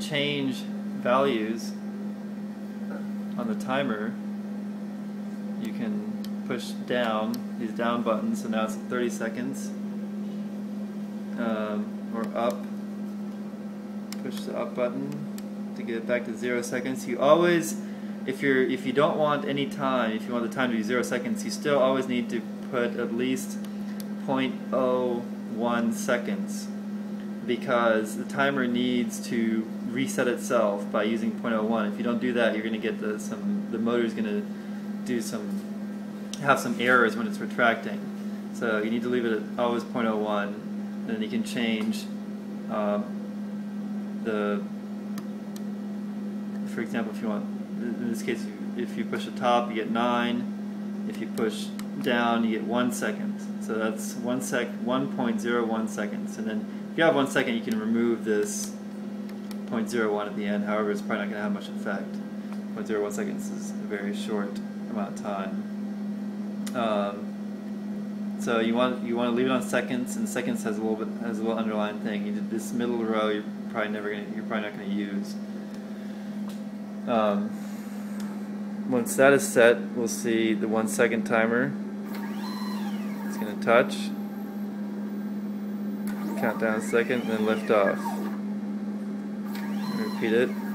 change values on the timer, you can push down these down buttons. So now it's 30 seconds, um, or up. Push the up button to get it back to zero seconds. You always, if you're if you don't want any time, if you want the time to be zero seconds, you still always need to put at least 0.01 seconds because the timer needs to reset itself by using 0.01. If you don't do that, you're going to get the some the motor's going to do some have some errors when it's retracting. So you need to leave it at always 0.01, and then you can change um, the. For example, if you want, in this case, if you push the top, you get nine. If you push down, you get one second. So that's one sec, 1.01 seconds, and then if you have one second, you can remove this 0.01 at the end. However, it's probably not going to have much effect. 0.01 seconds is a very short amount of time. Um, so you want you want to leave it on seconds, and seconds has a little bit has a little underlying thing. You did this middle row, you're probably never gonna you're probably not going to use. Um, once that is set, we'll see the one second timer. It's going to touch count down a second, and then lift off. Repeat it.